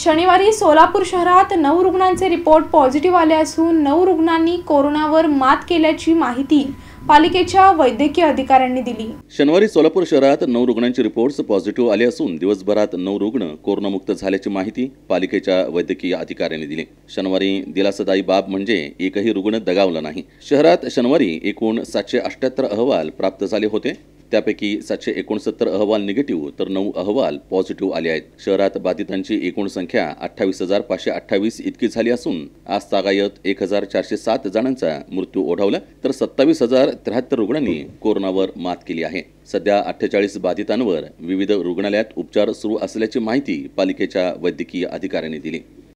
शनिवारी सोलापूर शहरात नऊ रुग्णांचे रिपोर्ट पॉझिटिव्ह आले असून नऊ रुग्णांनी कोरोनावर मात केल्याची माहिती पालिकेच्या वैद्यकीय अधिकाऱ्यांनी दिली. शनिवारी सोलापूर शहरात नऊ रुग्णांचे रिपोर्ट्स पॉझिटिव्ह आले असून दिवसभरात नऊ रुग्ण कोरोनामुक्त झाल्याची माहिती पालिकेच्या वैद्यकीय अधिकाऱ्यांनी दिली. शनिवारी दिलासदायी बाब म्हणजे एकही रुग्ण दगावला नाही. शहरात शनिवारी एकूण सातशे अठ्याहत्तर अहवाल प्राप्त झाले होते. त्यापैकी सातशे एकोणसत्तर अहवाल निगेटिव्ह तर नऊ अहवाल पॉझिटिव्ह आले आहेत. शहरात बाधितांची एकूण संख्या अठ्ठावीस हजार पाचशे अठ्ठावीस इतकी झाली असून आज तागायत एक हजार चारशे सात जणांचा मृत्यू ओढावला तर सत्तावीस हजार त्र्याहत्तर रुग्णांनी कोरोनावर मात केली आहे. सध्या अठ्ठेचाळीस बाधितांवर विविध रुग्णालयात उपचार सुरू असल्याची माहिती पालिकेच्या वैद्यकीय अधिकाऱ्यांनी दिली.